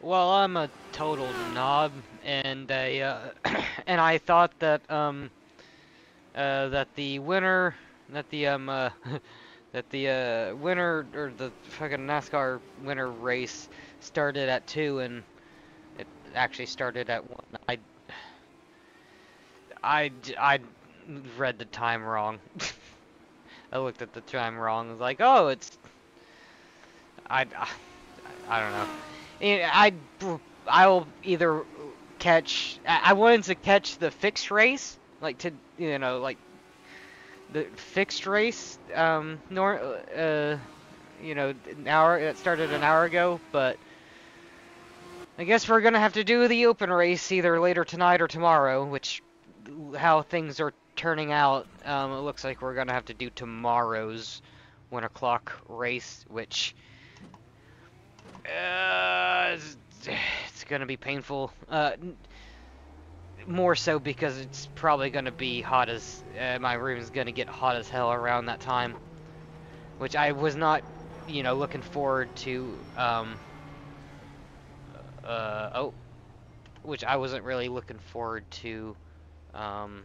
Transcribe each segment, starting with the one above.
Well, I'm a total knob, and a, uh, and I thought that um, uh, that the winner, that the um, uh, that the uh, winner or the fucking NASCAR winner race started at two, and it actually started at one. I, I, I read the time wrong. I looked at the time wrong. I was like, oh, it's. I, I, I don't know. I, I'll either catch. I wanted to catch the fixed race, like to you know like the fixed race. Um, nor uh, you know, an hour. It started an hour ago, but. I guess we're gonna have to do the open race either later tonight or tomorrow, which how things are turning out, um, it looks like we're gonna have to do tomorrow's one o'clock race, which uh, it's, it's gonna be painful. Uh, more so because it's probably gonna be hot as uh, my room's gonna get hot as hell around that time, which I was not, you know, looking forward to. Um, uh, oh, which I wasn't really looking forward to. Um,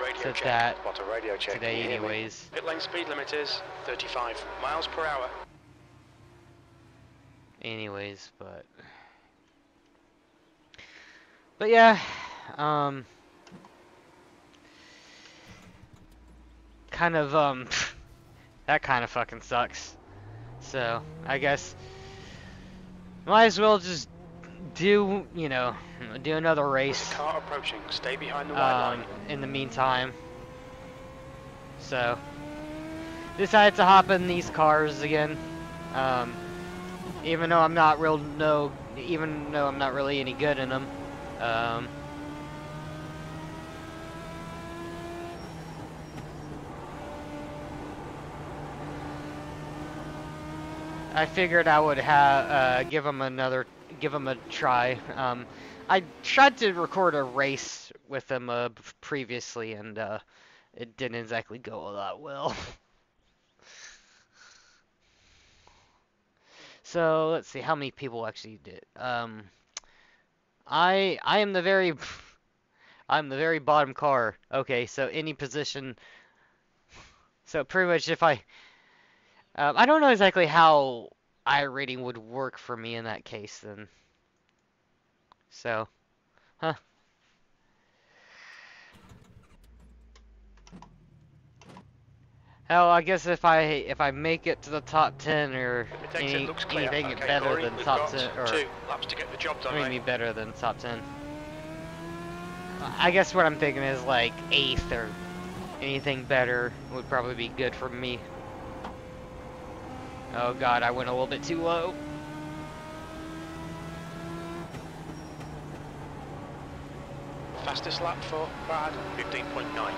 radio to that radio check. today, Can you hear me? anyways. Pit lane speed limit is 35 miles per hour. Anyways, but but yeah, um, kind of um, that kind of fucking sucks. So I guess might as well just do you know do another race car approaching. Stay behind the white um, line. in the meantime. So decided to hop in these cars again. Um, even though I'm not real no, even though I'm not really any good in them. Um, I figured I would have uh, give them another, give them a try. Um, I tried to record a race with them uh, previously, and uh, it didn't exactly go all that well. So let's see how many people actually did. Um, I I am the very I'm the very bottom car. Okay, so any position. So pretty much if I um, I don't know exactly how iRating would work for me in that case then. So, huh. Hell, I guess if I if I make it to the top ten or any, it looks clear. anything okay, better Corey, than top ten or two laps to get the job done, I mean, mate. better than top 10. I guess what I'm thinking is like 8th or anything better would probably be good for me. Oh god, I went a little bit too low. Fastest lap for Brad, 15.9.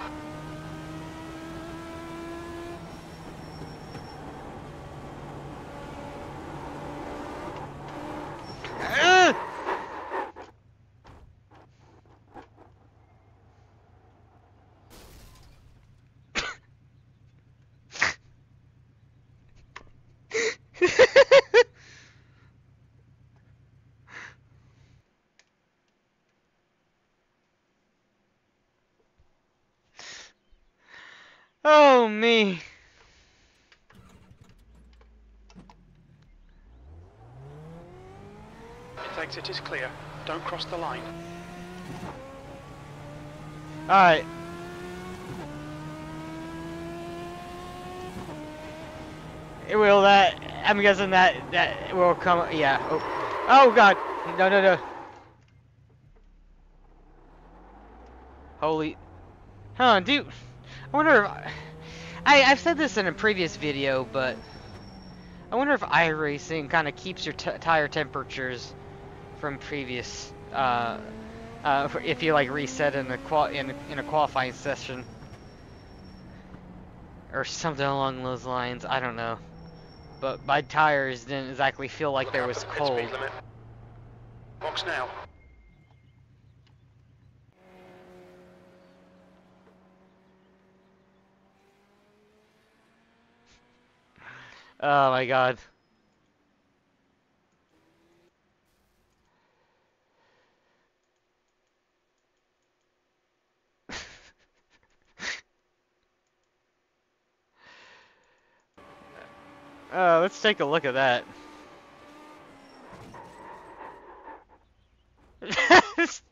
Ugh! oh me. It exit is clear. Don't cross the line. Alright. It will that, I'm guessing that, that will come, yeah. Oh, oh god. No, no, no. Holy, huh, dude. I wonder if, I, I've said this in a previous video, but I wonder if iRacing kind of keeps your tire temperatures from previous, uh, uh, if you like reset in a qual in in a qualifying session or something along those lines. I don't know, but my tires didn't exactly feel like Look there was for the pit cold. Box now. Oh my god. Uh, let's take a look at that.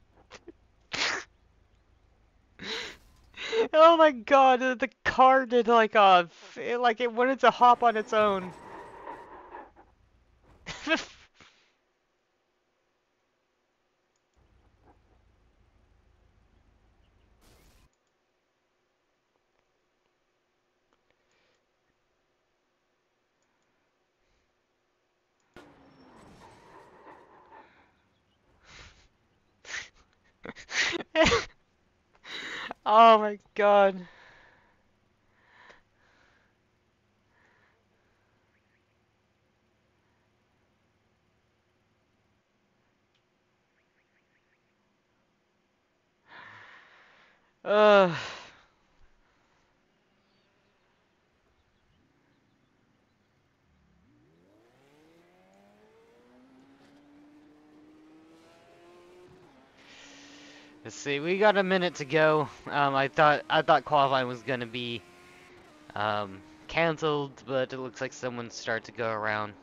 oh my god, the car did like a, it, like it wanted to hop on its own. oh my god. Ugh. See, we got a minute to go. Um, I thought I thought qualifying was gonna be um, canceled, but it looks like someone started to go around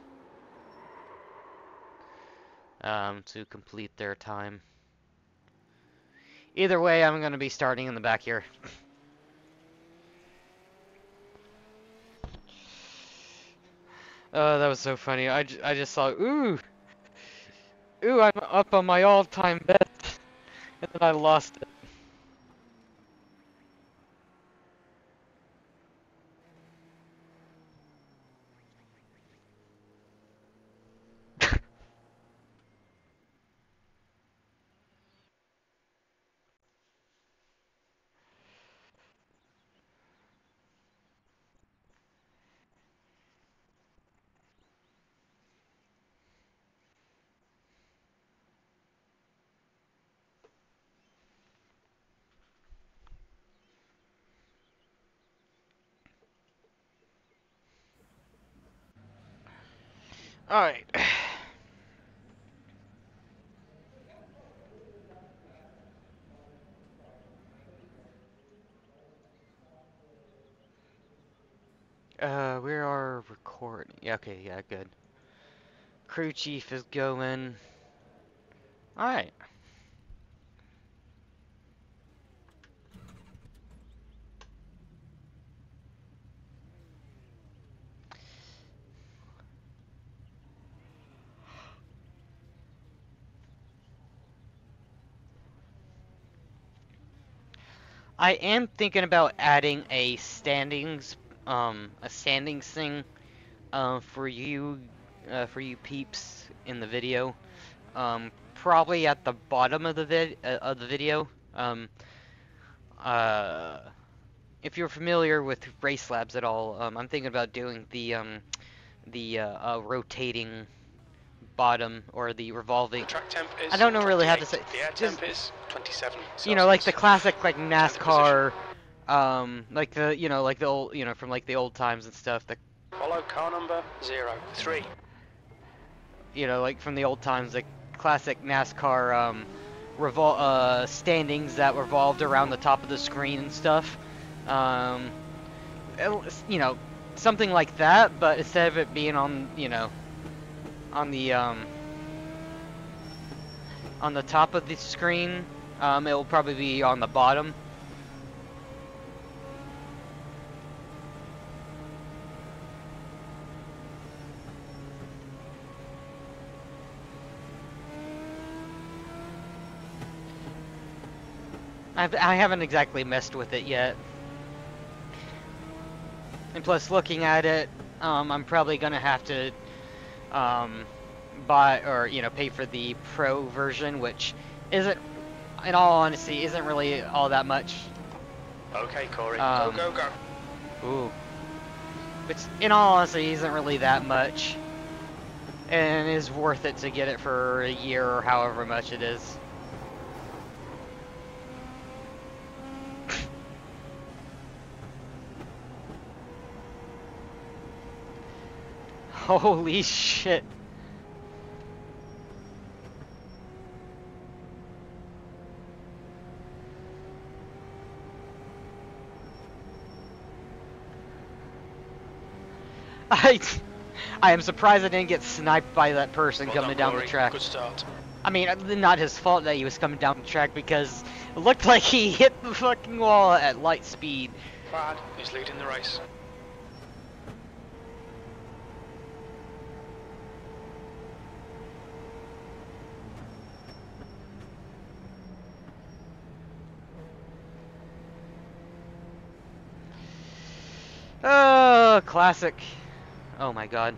um, to complete their time. Either way, I'm gonna be starting in the back here. Oh, that was so funny. I, I just saw, ooh, ooh, I'm up on my all-time best, and then I lost it. Alright. Uh, we are recording. Yeah, okay, yeah, good. Crew chief is going. Alright. I am thinking about adding a standings, um, a standings thing, uh, for you, uh, for you peeps in the video. Um, probably at the bottom of the vid uh, of the video. Um, uh, if you're familiar with Race Labs at all, um, I'm thinking about doing the um, the uh, uh, rotating bottom or the revolving. Track temp is I don't know really how to say- The air temp is 27. you know, like the classic like NASCAR, um, like the you know like the old you know from like the old times and stuff. The Follow car number zero three. you know like from the old times, the classic NASCAR um, revol uh, standings that revolved around the top of the screen and stuff. Um, it you know, something like that, but instead of it being on you know on the um, on the top of the screen, um, it will probably be on the bottom. I've, I haven't exactly messed with it yet. And plus, looking at it, um, I'm probably gonna have to um, buy or you know pay for the pro version, which isn't, in all honesty, isn't really all that much. Okay, Corey. Um, go, go, go. Ooh. Which, in all honesty, isn't really that much. And is worth it to get it for a year or however much it is. Holy shit. I I am surprised I didn't get sniped by that person Well coming done, down the track. Good start. I mean, not his fault that he was coming down the track because it looked like he hit the fucking wall at light speed. Brad is leading the race. Oh, classic. Oh my god.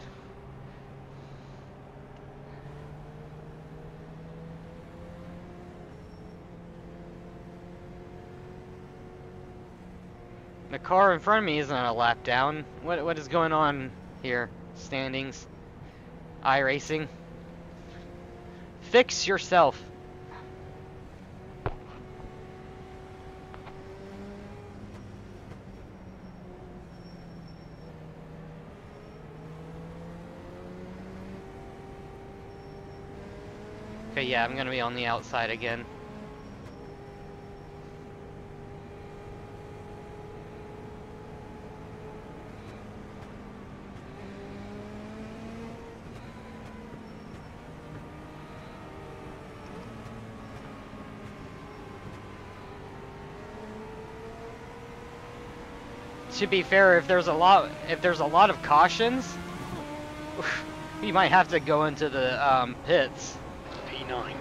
The car in front of me isn't a lap down. What what is going on here? Standings. iRacing. Fix yourself. Okay, yeah, I'm gonna be on the outside again. To be fair, if there's a lot, if there's a lot of cautions, we might have to go into the um, pits. P9.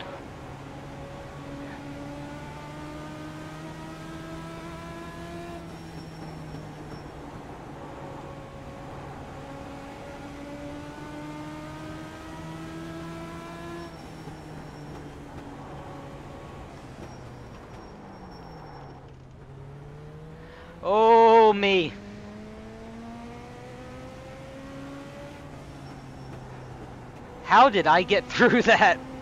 Oh me. How did I get through that?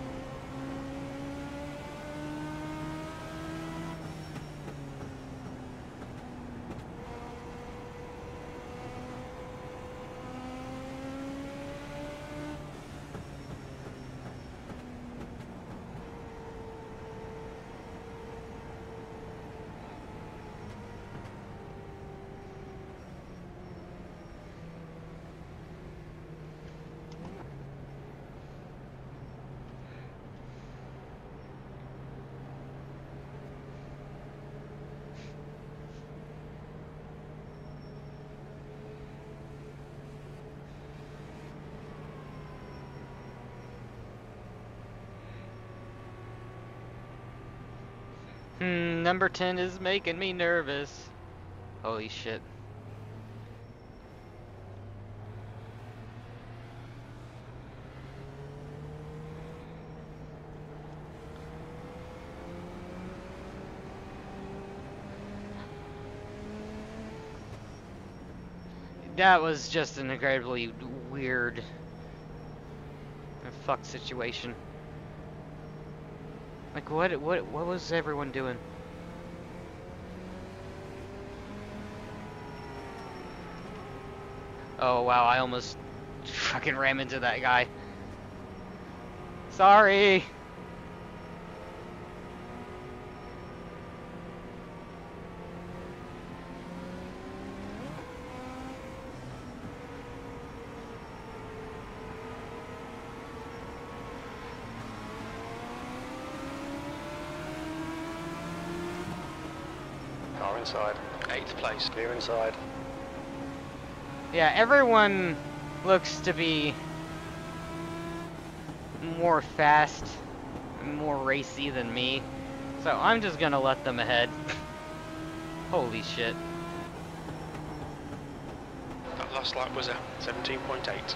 Number 10 is making me nervous. Holy shit. That was just an incredibly weird fucked situation. Like what what what was everyone doing? Oh wow, I almost fucking ran into that guy. Sorry. Car inside. Eighth place. Clear inside. Yeah, everyone looks to be more fast, more racy than me. So I'm just gonna let them ahead. Holy shit. That last lap was a 17.8.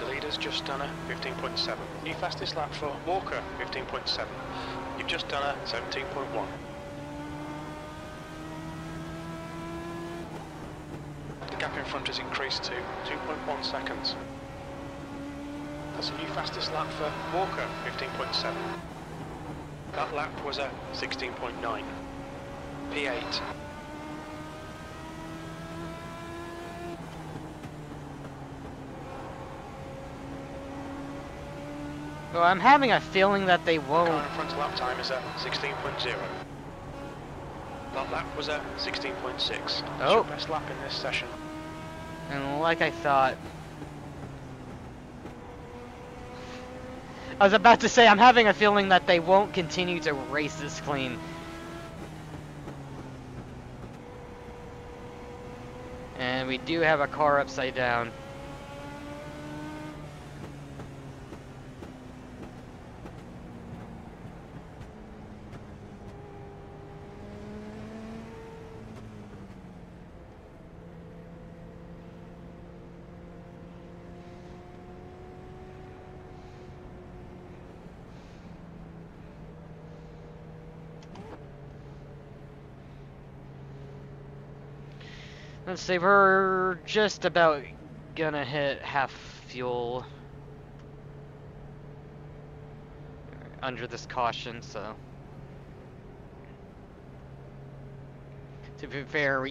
The leader's just done a 15.7. New fastest lap for Walker, 15.7. You've just done a 17.1. The gap in front has increased to 2.1 seconds. That's a new fastest lap for Walker, 15.7. That lap was a 16.9. P8. Well, I'm having a feeling that they won't. in front lap time is at 16.0. That lap was at 16.6. That's Oh. your best lap in this session. And like I thought. I was about to say, I'm having a feeling that they won't continue to race this clean. And we do have a car upside down. Let's see, we're just about gonna hit half fuel under this caution, so. To be fair.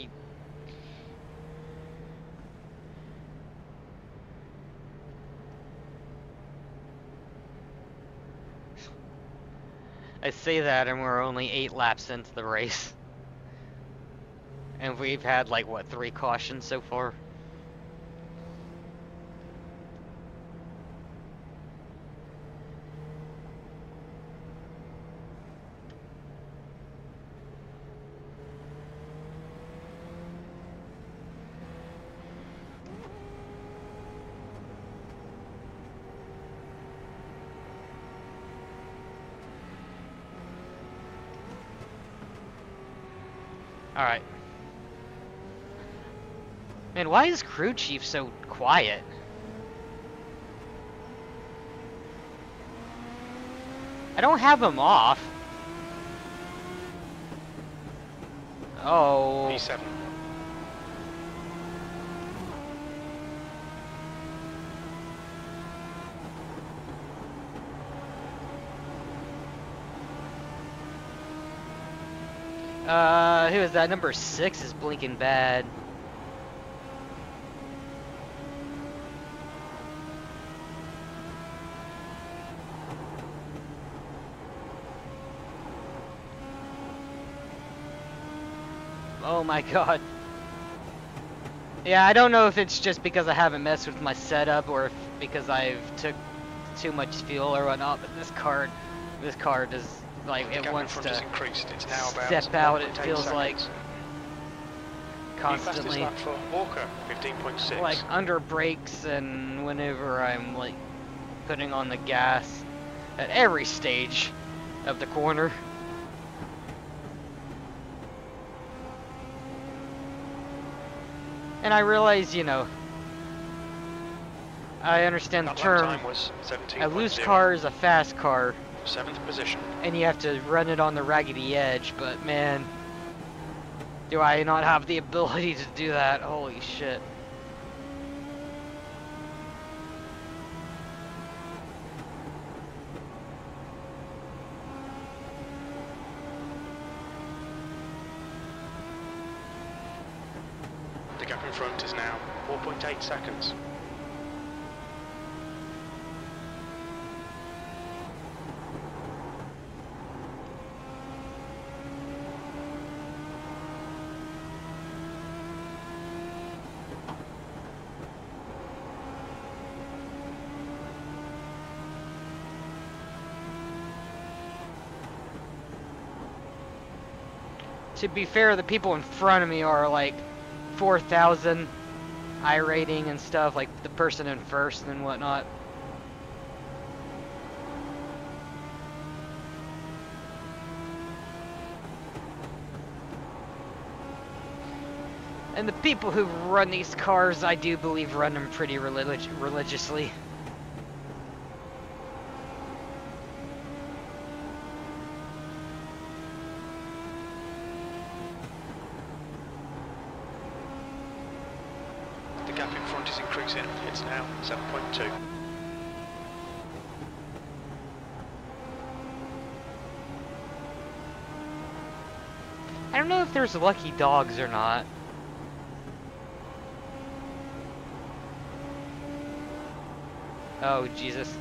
I say that and we're only eight laps into the race. And we've had like what three cautions so far. All right. Man, why is crew chief so quiet? I don't have him off. Oh. P7. Uh, who is that? Number six is blinking bad. Oh my god. Yeah, I don't know if it's just because I haven't messed with my setup or if because I've took too much fuel or whatnot, but this card, this card is like it wants to increased. It's now about step out, it feels like seconds. New constantly for Walker, 15.6. like under brakes and whenever I'm like putting on the gas at every stage of the corner. And I realize, you know, I understand the term. A loose car is a fast car, Seventh position. and you have to run it on the raggedy edge, but man, do I not have the ability to do that. Holy shit. The gap in front is now 4.8 seconds. To be fair, the people in front of me are like 4,000 iRating and stuff, like the person in first and whatnot. And the people who run these cars, I do believe, run them pretty relig- religiously. I don't know if there's lucky dogs or not. Oh, Jesus.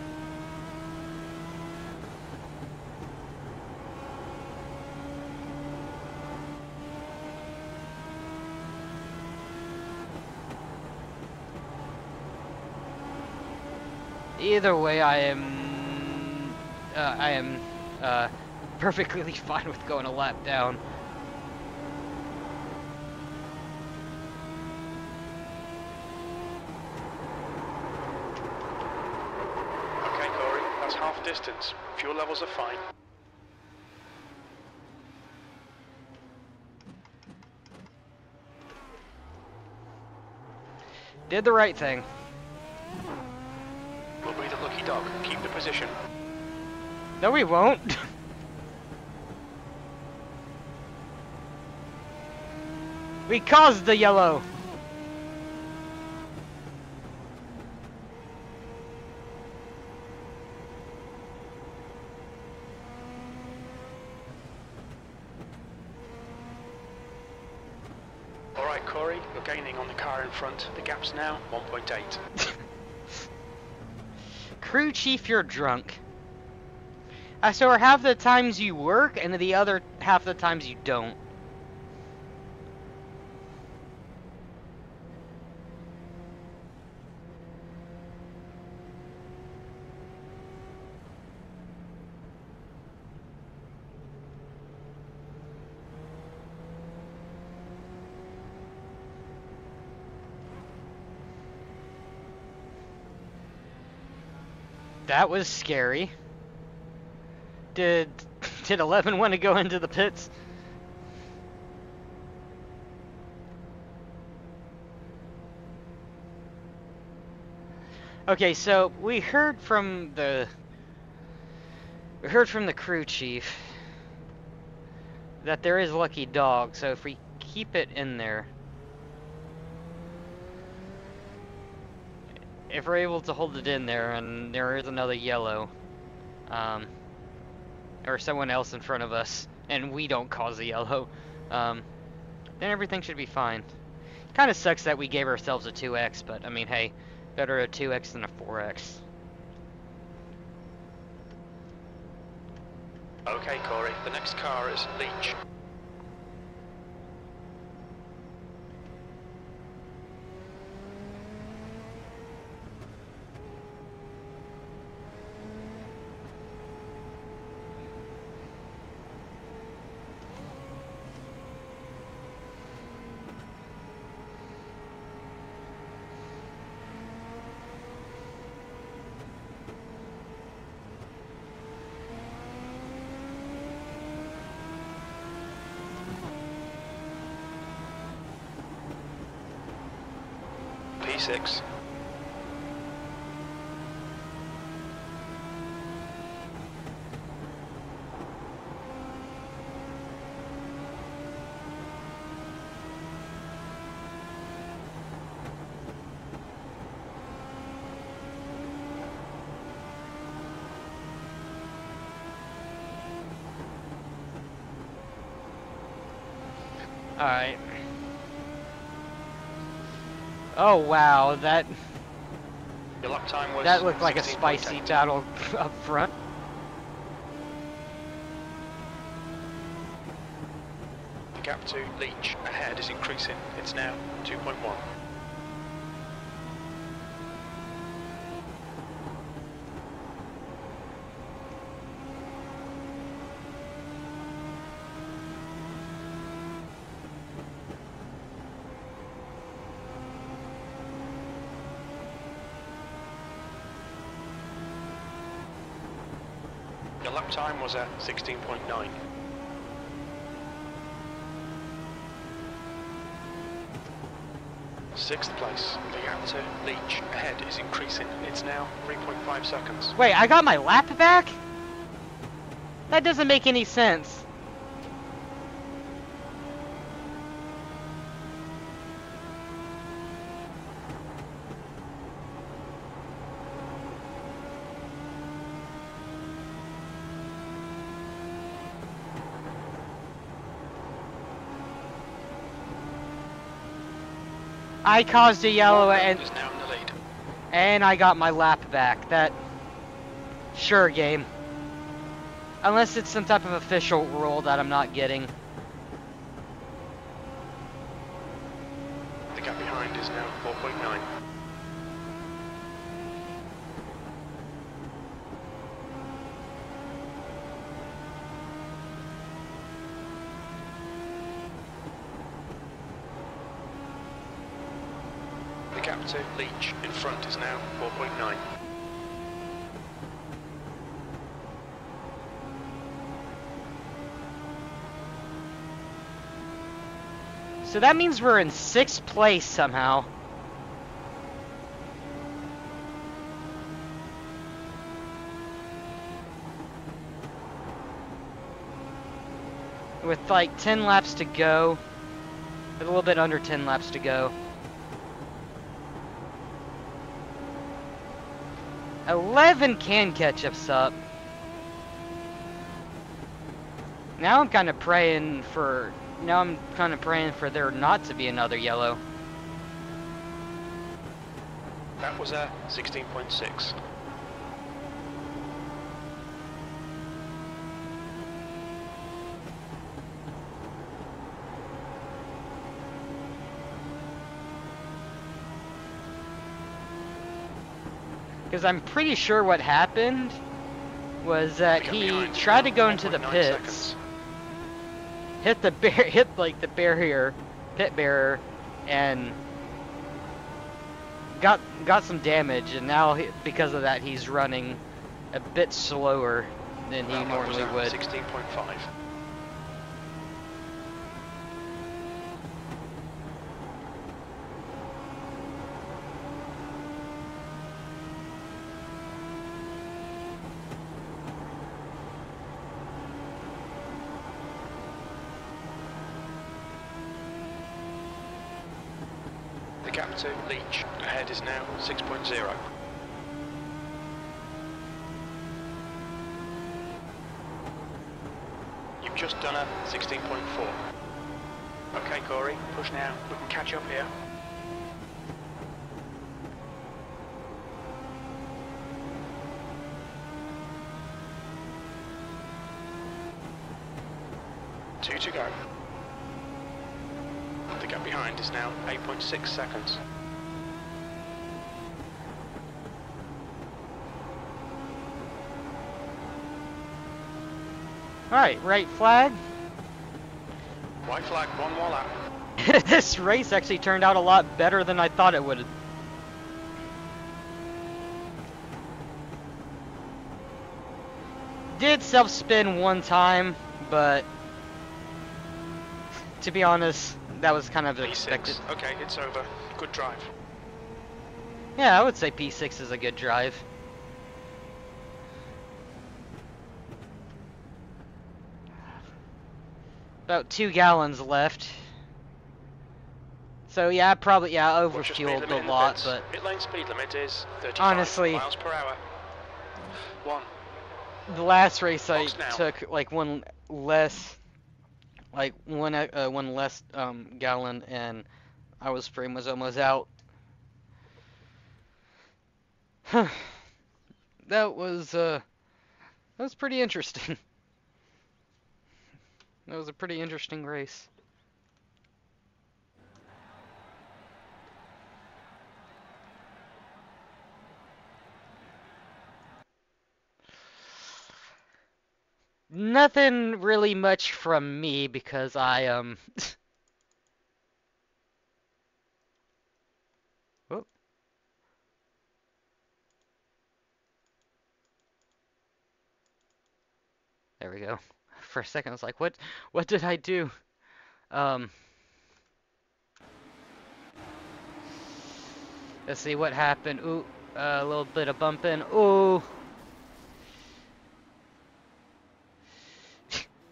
Either way, I am... Uh, I am uh, perfectly fine with going a lap down. Distance. Fuel levels are fine. Did the right thing. We'll be the lucky dog. Keep the position. No, we won't. we caused the yellow. All right, Corey, you're gaining on the car in front. The gap's now 1.8. Crew chief, you're drunk. Uh, I swear, half the times you work, and the other half the times you don't. That was scary. Did did Eleven want to go into the pits? Okay, so we heard from the we heard from the crew chief that there is lucky dog. So if we keep it in there, if we're able to hold it in there and there is another yellow, um, or someone else in front of us, and we don't cause the yellow, um, then everything should be fine. Kind of sucks that we gave ourselves a 2x, but I mean, hey, better a 2x than a 4x. Okay, Corey, the next car is Leach. P6. Alright. Oh wow, that Your lap time was that looked like a spicy battle up front. The gap to Leach ahead is increasing. It's now 2.1. Your lap time was at 16.9. Sixth place. To Leach ahead is increasing. It's now 3.5 seconds. Wait, I got my lap back? That doesn't make any sense. I caused a yellow and is now in the lead. and I got my lap back. That sure game. Unless it's some type of official rule that I'm not getting. The gap behind is now 4.9. gap to Leach in front is now 4.9. So that means we're in sixth place somehow. With like 10 laps to go. A little bit under 10 laps to go. Eleven can catch us up. Now I'm kind of praying for. Now I'm kind of praying for there not to be another yellow. That was a 16.6. Because I'm pretty sure what happened was that he tried to go into the pits, seconds. hit the bar hit like the barrier, pit barrier, and got got some damage. And now he, because of that, he's running a bit slower than he normally would. 16.5. The gap to Leach ahead is now 6.0. You've just done a 16.4. Okay, Corey, push now. We can catch up here. Two to go. The gap behind is now 8.6 seconds. Alright, right flag. White flag, one more lap. this race actually turned out a lot better than I thought it would. Did self spin one time, but to be honest, that was kind of expected. P6. Okay, it's over. Good drive. Yeah, I would say P6 is a good drive. About two gallons left. So yeah, I probably yeah I What's your speed overfueled a lot, but lane speed limit is 35 Honestly- miles per hour. One. the last race I now. took like one less, like one uh, one less um, gallon, and I was pretty much almost out. that was uh, that was pretty interesting. that was a pretty interesting race. Nothing really much from me because I um. There we go. For a second I was like, what what did I do? Um Let's see what happened. Ooh, uh, a little bit of bumping. Ooh.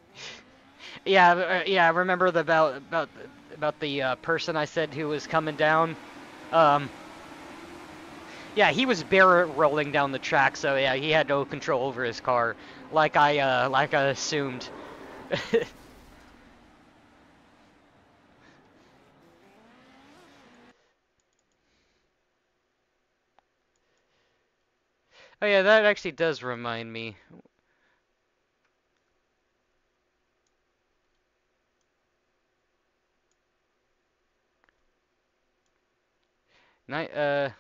Yeah, uh, yeah. I remember the, about about about the uh, person I said who was coming down. Um, yeah, he was barrel rolling down the track, so yeah, he had no control over his car, like I uh, like I assumed. oh yeah, that actually does remind me. Ni uh,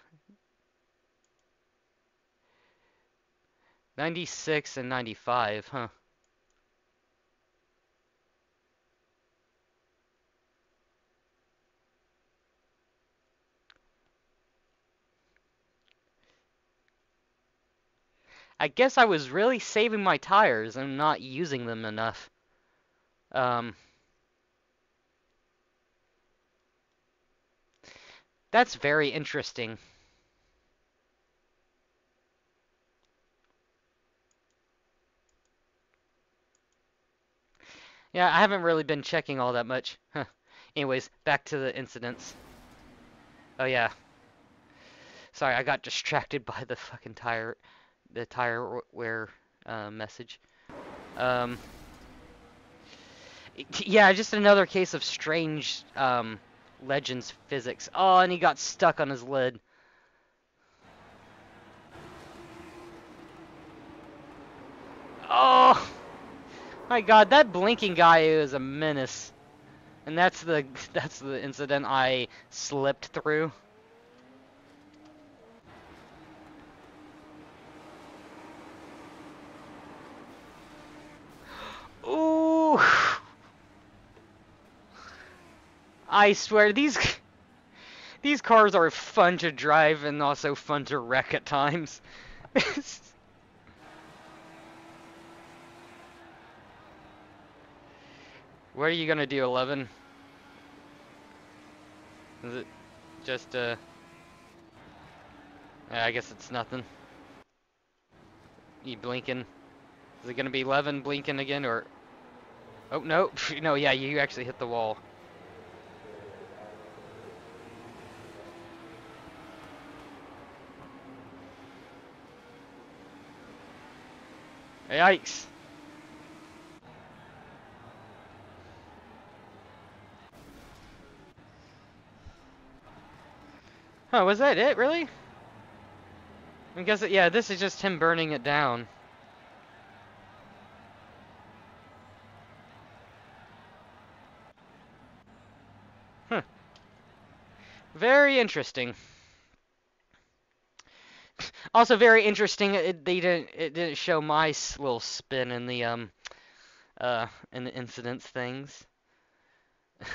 96 and 95, huh? I guess I was really saving my tires and not using them enough. Um, that's very interesting. Yeah, I haven't really been checking all that much. Huh. Anyways, back to the incidents. Oh yeah. Sorry, I got distracted by the fucking tire, the tire wear uh, message. Um. Yeah, just another case of strange um, Legends physics. Oh, and he got stuck on his lid. Oh! My god, that blinking guy is a menace. And that's the that's the incident I slipped through. Ooh. I swear these these cars are fun to drive and also fun to wreck at times. What are you gonna do, 11? Is it just, uh... I guess it's nothing. You blinking? Is it gonna be 11 blinking again, or... Oh, no, no, yeah, you actually hit the wall. Hey, yikes. Oh, was that it, really? I guess, it, yeah, this is just him burning it down. Huh. Very interesting. also very interesting, it, they didn't, it didn't show my little spin in the, um, uh, in the incidents things.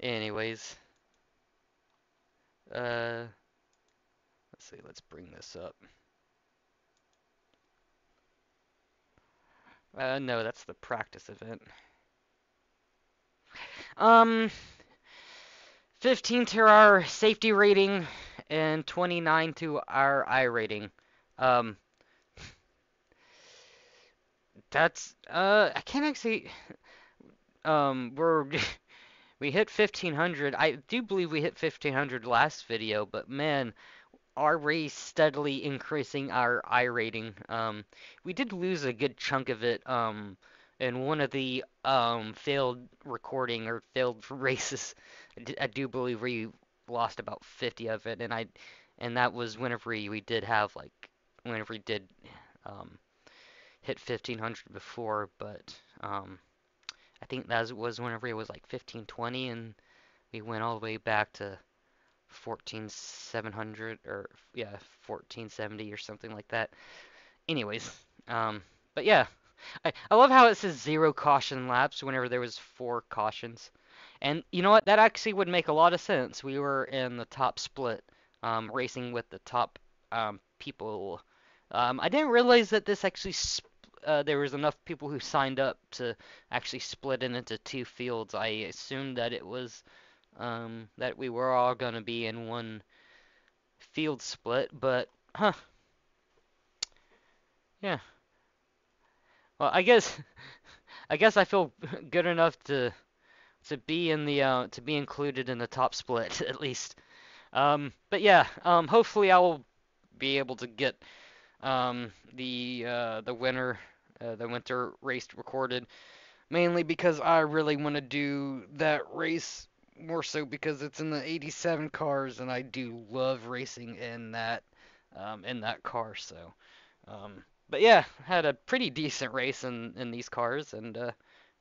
Anyways. Uh, let's see, let's bring this up. Uh, no, that's the practice event. Um, 15 to our safety rating and 29 to our iRating. Um, that's, uh, I can't actually, um, we're We hit 1500. I do believe we hit 1500 last video, but man, are we steadily increasing our iRating. Um, we did lose a good chunk of it um, in one of the um, failed recording or failed races. I do believe we lost about 50 of it, and I, and that was whenever we, we did have like whenever we did um, hit 1500 before, but um, I think that was whenever it was like 1520 and we went all the way back to 14700 or yeah 1470 or something like that. Anyways um but yeah I, I love how it says zero caution laps whenever there was four cautions. And you know what? That actually would make a lot of sense. We were in the top split um, racing with the top um, people. Um, I didn't realize that this actually uh, there was enough people who signed up to actually split it into two fields. I assumed that it was um, that we were all going to be in one field split, but huh. Yeah. Well, I guess I guess I feel good enough to to be in the uh, to be included in the top split at least. Um, but yeah, um, hopefully I will be able to get um, the uh, the winner, uh, the winter race recorded, mainly because I really want to do that race more so because it's in the 87 cars and I do love racing in that um, in that car. So, um, but yeah, had a pretty decent race in in these cars and uh,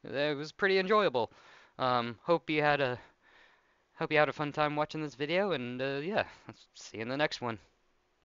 it was pretty enjoyable. Um, hope you had a hope you had a fun time watching this video and uh, yeah, see you in the next one.